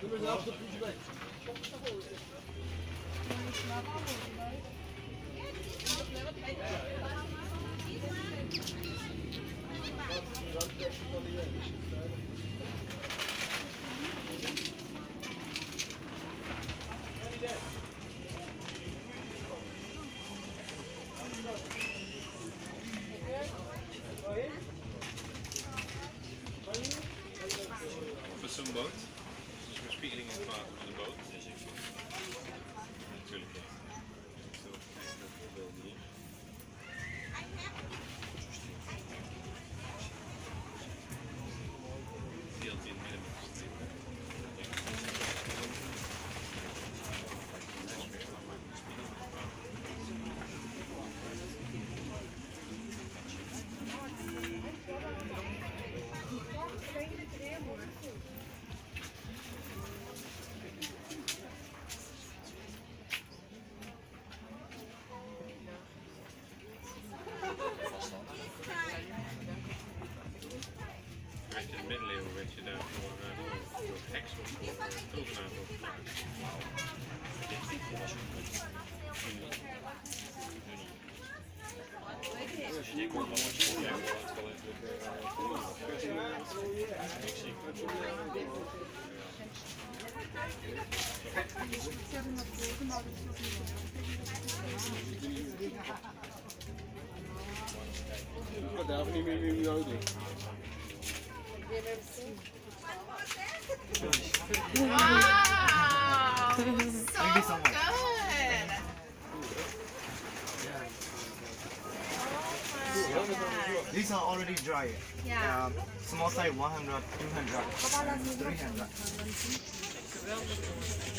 Doe maar zelf de poes. Spiegeling in het water van de boot? Natuurlijk. Opgemaakt. Dat darf niet meer nodig. Wow! so good! Oh. These are already dry. Yeah. Um, small size 100, 200, 300.